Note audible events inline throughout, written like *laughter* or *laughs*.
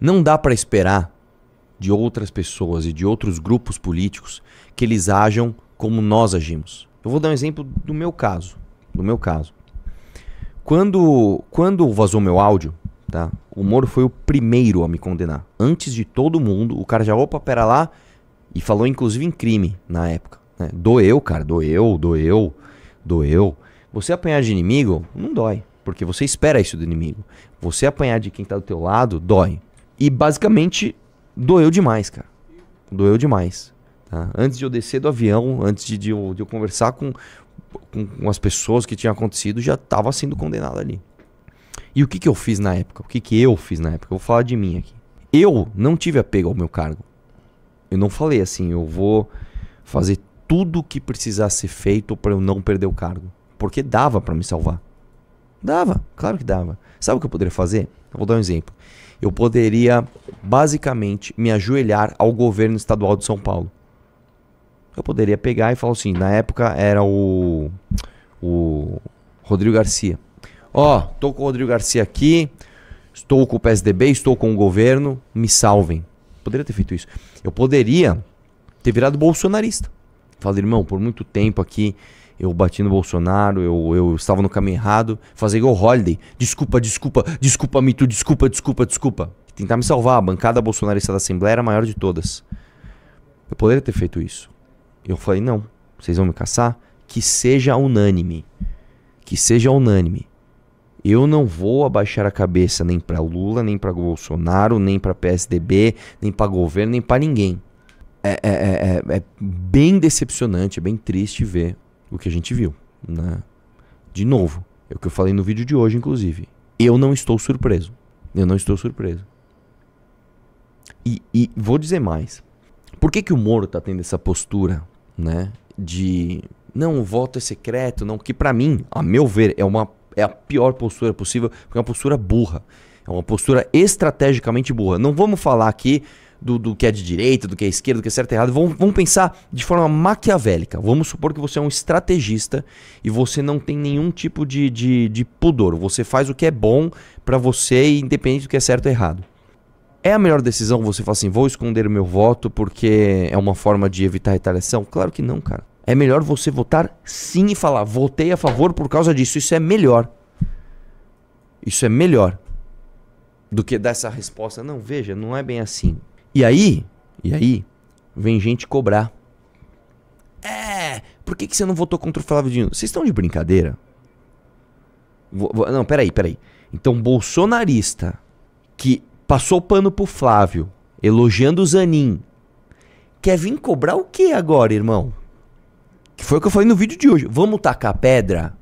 Não dá para esperar de outras pessoas e de outros grupos políticos que eles ajam como nós agimos. Eu vou dar um exemplo do meu caso. Do meu caso. Quando, quando vazou meu áudio, tá? O Moro foi o primeiro a me condenar. Antes de todo mundo, o cara já, opa, pera lá, e falou inclusive em crime na época. Né? Doeu, cara, doeu, doeu, doeu. Você apanhar de inimigo, não dói, porque você espera isso do inimigo. Você apanhar de quem tá do teu lado, dói. E basicamente, doeu demais, cara. Doeu demais. Tá? Antes de eu descer do avião, antes de, de, eu, de eu conversar com, com, com, as pessoas que tinham acontecido, já estava sendo condenado ali. E o que, que eu fiz na época? O que, que eu fiz na época? Eu vou falar de mim aqui. Eu não tive apego ao meu cargo. Eu não falei assim, eu vou fazer tudo o que precisar ser feito para eu não perder o cargo. Porque dava para me salvar. Dava, claro que dava. Sabe o que eu poderia fazer? Vou dar um exemplo. Eu poderia, basicamente, me ajoelhar ao governo estadual de São Paulo eu poderia pegar e falar assim, na época era o o Rodrigo Garcia. Ó, oh, tô com o Rodrigo Garcia aqui, estou com o PSDB, estou com o governo, me salvem. Poderia ter feito isso. Eu poderia ter virado bolsonarista. Falei, irmão, por muito tempo aqui eu bati no Bolsonaro, eu, eu estava no caminho errado. Fazer igual Holiday. Desculpa, desculpa, desculpa, me tu, desculpa, desculpa, desculpa. Tentar me salvar. A bancada bolsonarista da Assembleia era a maior de todas. Eu poderia ter feito isso. Eu falei: não, vocês vão me caçar? Que seja unânime. Que seja unânime. Eu não vou abaixar a cabeça nem para Lula, nem para Bolsonaro, nem para PSDB, nem para governo, nem para ninguém. É, é, é, é, bem decepcionante, é bem triste ver o que a gente viu. Né? De novo, é o que eu falei no vídeo de hoje, inclusive. Eu não estou surpreso. Eu não estou surpreso. E, e vou dizer mais. Por que, que o Moro está tendo essa postura né? De não, o voto é secreto, não, que para mim, a meu ver, é uma é a pior postura possível, porque é uma postura burra. É uma postura estrategicamente burra. Não vamos falar aqui do, do que é de direita, do que é esquerda, do que é certo e errado. Vamos, vamos pensar de forma maquiavélica. Vamos supor que você é um estrategista e você não tem nenhum tipo de, de, de pudor. Você faz o que é bom para você, independente do que é certo ou errado. É a melhor decisão você falar assim, vou esconder o meu voto porque é uma forma de evitar retaliação? Claro que não, cara. É melhor você votar sim e falar, votei a favor por causa disso. Isso é melhor. Isso é melhor do que dar essa resposta. Não, veja, não é bem assim. E aí, e aí, vem gente cobrar. É, por que, que você não votou contra o Flávio Dino? Vocês estão de brincadeira? Não, peraí, peraí. Então, bolsonarista que Passou pano pro Flávio, elogiando o Zanin. Quer vir cobrar o que agora, irmão? Que foi o que eu falei no vídeo de hoje. Vamos tacar pedra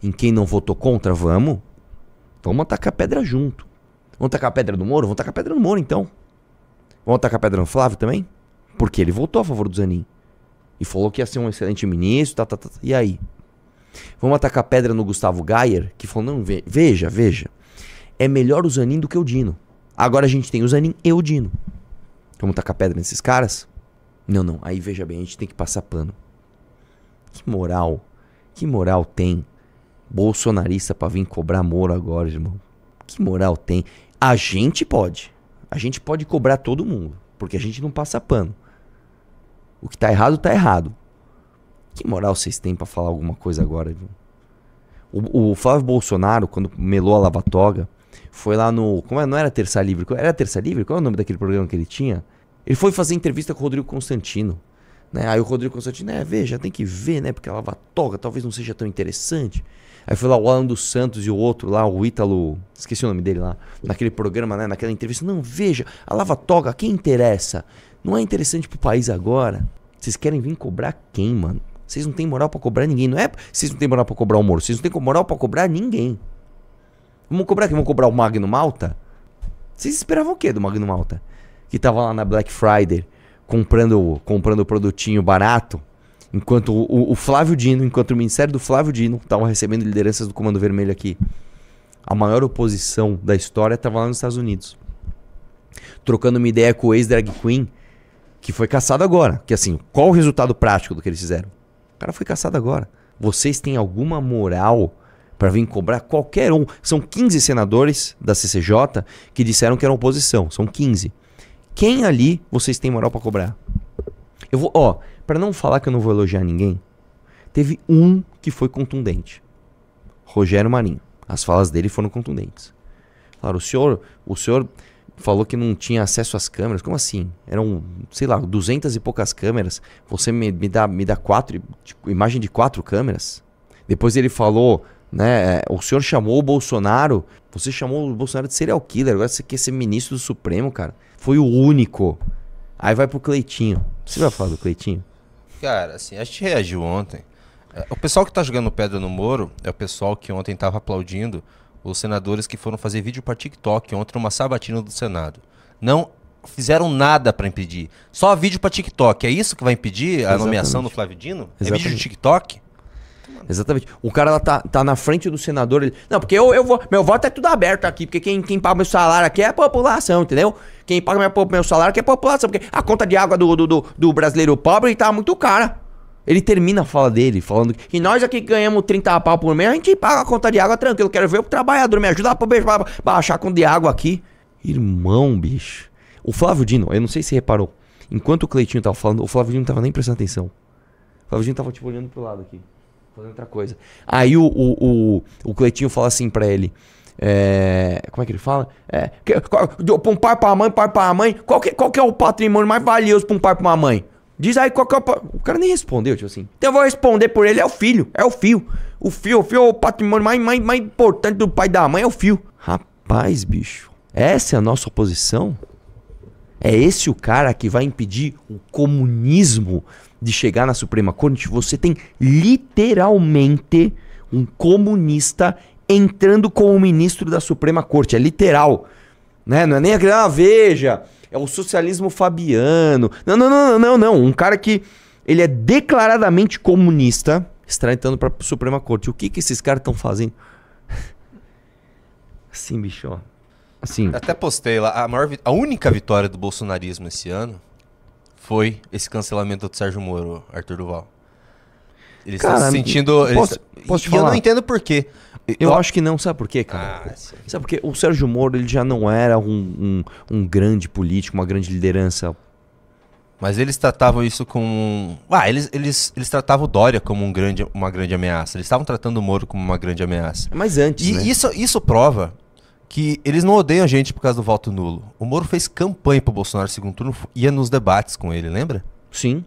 em quem não votou contra? Vamos. Vamos tacar pedra junto. Vamos tacar pedra no Moro? Vamos tacar pedra no Moro, então. Vamos tacar pedra no Flávio também? Porque ele votou a favor do Zanin. E falou que ia ser um excelente ministro, tá, tá, tá. E aí? Vamos atacar pedra no Gustavo Gayer, que falou, não, veja, veja. É melhor o Zanin do que o Dino. Agora a gente tem o Zanin e o Dino. Vamos tacar pedra nesses caras? Não, não. Aí veja bem, a gente tem que passar pano. Que moral. Que moral tem bolsonarista para vir cobrar Moro agora, irmão? Que moral tem? A gente pode. A gente pode cobrar todo mundo. Porque a gente não passa pano. O que tá errado, tá errado. Que moral vocês têm para falar alguma coisa agora? O, o Flávio Bolsonaro, quando melou a lavatoga, foi lá no. Como é? Não era Terça Livre? Era Terça Livre? Qual é o nome daquele programa que ele tinha? Ele foi fazer entrevista com o Rodrigo Constantino. Né? Aí o Rodrigo Constantino, é, veja, tem que ver, né? Porque a lava toga talvez não seja tão interessante. Aí foi lá o Alan dos Santos e o outro lá, o Ítalo, esqueci o nome dele lá, naquele programa, né? Naquela entrevista. Não, veja, a lava toga, quem interessa? Não é interessante pro país agora? Vocês querem vir cobrar quem, mano? Vocês não têm moral para cobrar ninguém. Não é vocês não têm moral para cobrar o Moro, vocês não têm moral para cobrar ninguém. Vamos cobrar aqui, vamos cobrar o Magno Malta? Vocês esperavam o quê do Magno Malta? Que tava lá na Black Friday comprando comprando produtinho barato, enquanto o, o, Flávio Dino, enquanto o Ministério do Flávio Dino tava recebendo lideranças do Comando Vermelho aqui. A maior oposição da história tava lá nos Estados Unidos. Trocando uma ideia com o ex-drag queen, que foi caçado agora. Que assim, qual o resultado prático do que eles fizeram? O cara foi caçado agora. Vocês têm alguma moral para vir cobrar qualquer um. São 15 senadores da CCJ que disseram que eram oposição. São 15. Quem ali vocês têm moral para cobrar? Eu vou, ó, para não falar que eu não vou elogiar ninguém, teve um que foi contundente. Rogério Marinho. As falas dele foram contundentes. Claro, o senhor, o senhor falou que não tinha acesso às câmeras. Como assim? Eram, sei lá, duzentas e poucas câmeras. Você me, me dá, me dá quatro, tipo, imagem de quatro câmeras. Depois ele falou, né? O senhor chamou o Bolsonaro. Você chamou o Bolsonaro de serial killer. Agora você quer ser ministro do Supremo, cara. Foi o único. Aí vai pro Cleitinho. Você vai falar do Cleitinho? Cara, assim, a gente reagiu ontem. É, o pessoal que tá jogando pedra no Moro é o pessoal que ontem tava aplaudindo os senadores que foram fazer vídeo para TikTok ontem numa sabatina do Senado. Não fizeram nada para impedir. Só vídeo para TikTok. É isso que vai impedir a Exatamente. nomeação do Flávio Dino? Exatamente. É vídeo de TikTok? Exatamente. O cara lá tá, tá na frente do senador. Ele, não, porque eu, eu vou. Meu voto é tudo aberto aqui. Porque quem, quem paga meu salário aqui é a população, entendeu? Quem paga meu, salário aqui é a população. Porque a conta de água do, do, do, do brasileiro pobre tá muito cara. Ele termina a fala dele falando que nós aqui ganhamos 30 pau por mês, a gente paga a conta de água tranquilo. Quero ver o trabalhador me ajudar pra baixar a conta de água aqui. Irmão, bicho. O Flávio Dino, eu não sei se reparou. Enquanto o Cleitinho tava falando, o Flávio Dino não tava nem prestando atenção. O Flávio Dino tava tipo olhando pro lado aqui. Fazendo outra coisa. Aí o, o, o, o Cleitinho fala assim pra ele. É, como é que ele fala? É, que, qual, pra um pai pra mãe, pai pra mãe. Qual que, qual que é o patrimônio mais valioso pra um pai pra uma mãe? Diz aí qual que é o. O cara nem respondeu, tipo assim. Então eu vou responder por ele: é o filho, é o fio. O fio, o fio é o patrimônio mais, mais, mais importante do pai e da mãe, é o fio. Rapaz, bicho. Essa é a nossa oposição? É esse o cara que vai impedir o comunismo de chegar na Suprema Corte? Você tem literalmente um comunista entrando como ministro da Suprema Corte. É literal. Né? Não é nem aquele, ah, veja, é o socialismo fabiano. Não, não, não, não, não. Um cara que ele é declaradamente comunista está entrando para a Suprema Corte. O que que esses caras estão fazendo? *laughs* Assim, bicho, ó. Assim. Até postei lá, a, maior, a única vitória do bolsonarismo esse ano foi esse cancelamento do Sérgio Moro, Arthur Duval. Eles estão se sentindo. Posso, eles, posso falar? eu não entendo por quê. Eu acho que não, sabe por quê, cara? Ah, sabe por quê? O Sérgio Moro ele já não era um, um, um grande político, uma grande liderança. Mas eles tratavam isso como. Ah, eles, eles, eles tratavam o Dória como um grande, uma grande ameaça. Eles estavam tratando o Moro como uma grande ameaça. Mas antes. E né? isso, isso prova que eles não odeiam a gente por causa do voto nulo. O Moro fez campanha pro Bolsonaro no segundo turno, ia nos debates com ele, lembra? Sim.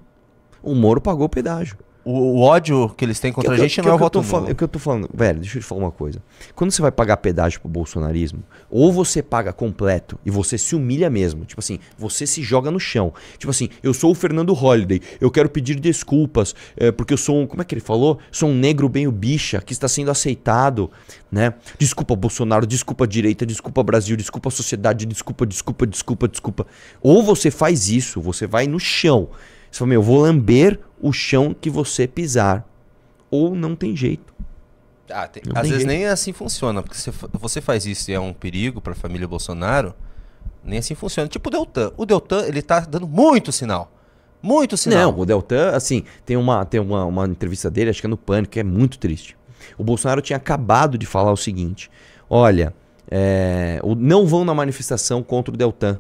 O Moro pagou o pedágio o, o, ódio que eles têm contra que, a gente que, não é o voto nulo. É o que eu tô falando. Velho, deixa eu te falar uma coisa. Quando você vai pagar pedágio pro bolsonarismo, ou você paga completo e você se humilha mesmo. Tipo assim, você se joga no chão. Tipo assim, eu sou o Fernando Holliday, eu quero pedir desculpas, é, porque eu sou um. Como é que ele falou? Sou um negro bem o bicha, que está sendo aceitado, né? Desculpa, Bolsonaro, desculpa direita, desculpa Brasil, desculpa sociedade, desculpa, desculpa, desculpa, desculpa. Ou você faz isso, você vai no chão. Você fala, meu, eu vou lamber o chão que você pisar. Ou não tem jeito. Ah, tem, às vezes jeito. nem assim funciona, porque se você faz isso e é um perigo para a família Bolsonaro, nem assim funciona. Tipo o Deltan. O Deltan, ele tá dando muito sinal. Muito sinal. Não, o Deltan, assim, tem uma, tem uma, uma entrevista dele, acho que é no Pânico, que é muito triste. O Bolsonaro tinha acabado de falar o seguinte: olha, é, não vão na manifestação contra o Deltan.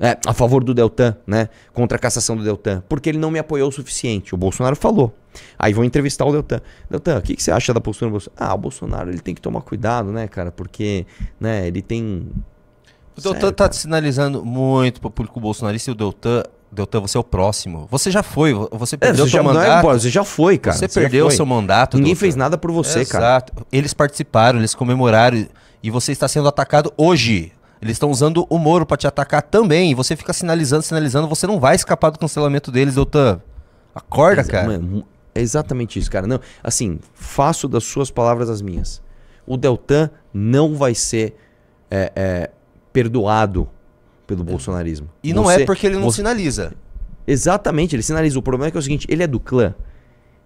É, a favor do Deltan, né? Contra a cassação do Deltan. Porque ele não me apoiou o suficiente. O Bolsonaro falou. Aí vão entrevistar o Deltan. Deltan, o que, que você acha da postura do Bolsonaro? Ah, o Bolsonaro ele tem que tomar cuidado, né, cara? Porque, né, ele tem. O Deltan Sério, tá cara. sinalizando muito pro público bolsonarista e o Deltan. Deltan, você é o próximo. Você já foi, você é, perdeu é, seu mandato. É, você já foi, cara. Você, você perdeu o seu mandato. Ninguém Deltan. fez nada por você, é, cara. Exato. Eles participaram, eles comemoraram e você está sendo atacado hoje. Eles estão usando o Moro para te atacar também. E você fica sinalizando, sinalizando. Você não vai escapar do cancelamento deles, Doutan. Acorda, cara. Mano, é exatamente isso, cara. Não, assim, faço das suas palavras as minhas. O Deltan não vai ser é, é, perdoado pelo bolsonarismo. E não é porque ele não você... sinaliza. Exatamente, ele sinaliza. O problema é que é o seguinte: ele é do clã.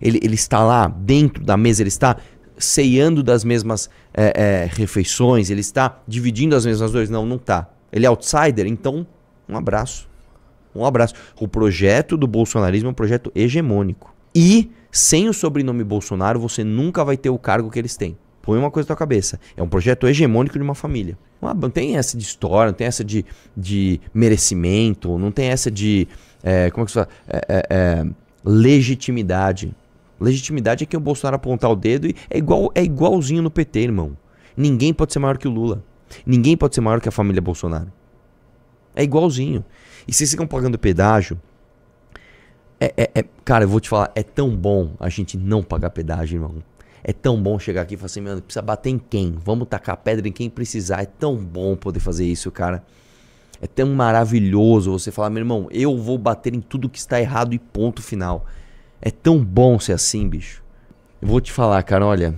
Ele, ele está lá dentro da mesa, ele está ceiando das mesmas é, é, refeições, ele está dividindo as mesmas dores. Não, não está. Ele é outsider, então um abraço. Um abraço. O projeto do bolsonarismo é um projeto hegemônico. E sem o sobrenome Bolsonaro, você nunca vai ter o cargo que eles têm. Põe uma coisa na tua cabeça. É um projeto hegemônico de uma família. Não tem essa de história, não tem essa de, de merecimento, não tem essa de. É, como é que se fala? É, é, é, legitimidade. Legitimidade é que o Bolsonaro apontar o dedo e é, igual, é igualzinho no PT, irmão. Ninguém pode ser maior que o Lula. Ninguém pode ser maior que a família Bolsonaro. É igualzinho. E vocês ficam pagando pedágio. É, é, é, cara, eu vou te falar, é tão bom a gente não pagar pedágio, irmão. É tão bom chegar aqui e falar assim, mano, precisa bater em quem? Vamos tacar pedra em quem precisar. É tão bom poder fazer isso, cara. É tão maravilhoso você falar, meu irmão, eu vou bater em tudo que está errado e ponto final. É tão bom ser assim, bicho. Eu vou te falar, cara, olha.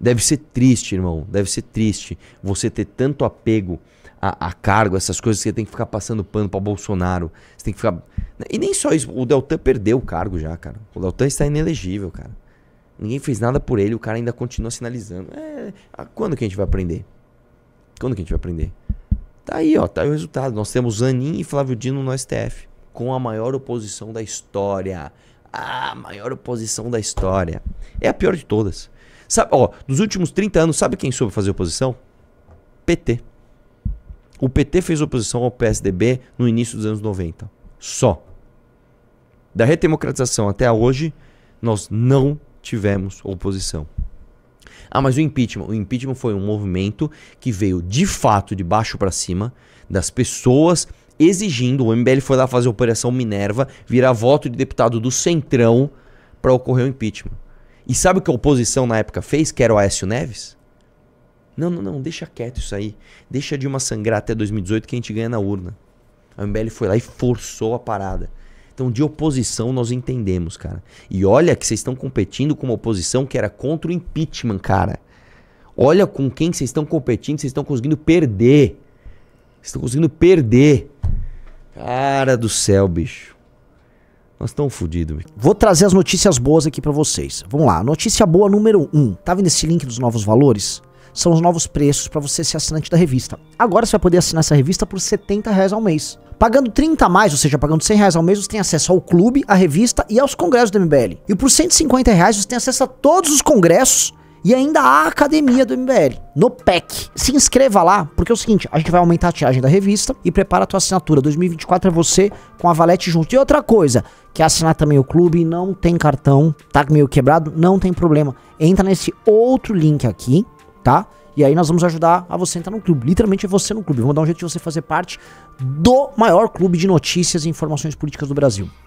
Deve ser triste, irmão. Deve ser triste você ter tanto apego a, a cargo, essas coisas que você tem que ficar passando pano para Bolsonaro. Você tem que ficar. E nem só isso, o Deltan perdeu o cargo já, cara. O Deltan está inelegível, cara. Ninguém fez nada por ele, o cara ainda continua sinalizando. É, quando que a gente vai aprender? Quando que a gente vai aprender? Tá aí, ó, tá aí o resultado. Nós temos Zanin e Flávio Dino no STF, com a maior oposição da história. A maior oposição da história. É a pior de todas. Sabe, ó, dos últimos 30 anos, sabe quem soube fazer oposição? PT. O PT fez oposição ao PSDB no início dos anos 90. Só. Da redemocratização até hoje, nós não tivemos oposição. Ah, mas o impeachment. O impeachment foi um movimento que veio de fato de baixo para cima das pessoas exigindo. O MBL foi lá fazer a Operação Minerva, virar voto de deputado do Centrão para ocorrer o impeachment. E sabe o que a oposição na época fez, que era o Aécio Neves? Não, não, não, deixa quieto isso aí. Deixa de uma sangrar até 2018 que a gente ganha na urna. A MBL foi lá e forçou a parada. Então, de oposição, nós entendemos, cara. E olha que vocês estão competindo com uma oposição que era contra o impeachment, cara. Olha com quem vocês estão competindo, vocês estão conseguindo perder. Vocês estão conseguindo perder. Cara do céu, bicho. Nós estamos fodidos. Vou trazer as notícias boas aqui para vocês. Vamos lá. Notícia boa número 1. Um. Tá vendo esse link dos novos valores? São os novos preços para você ser assinante da revista. Agora você vai poder assinar essa revista por 70 reais ao mês. Pagando 30 a mais, ou seja, pagando 100 reais ao mês, você tem acesso ao clube, à revista e aos congressos do MBL. E por 150 reais você tem acesso a todos os congressos e ainda a academia do MBL, no PEC. Se inscreva lá, porque é o seguinte, a gente vai aumentar a tiragem da revista e prepara a tua assinatura. 2024 é você com a Valete junto. E outra coisa, quer assinar também o clube, não tem cartão, tá meio quebrado, não tem problema. Entra nesse outro link aqui, tá? E aí nós vamos ajudar a você entrar no clube. Literalmente é você no clube. Vamos dar um jeito de você fazer parte do maior clube de notícias e informações políticas do Brasil.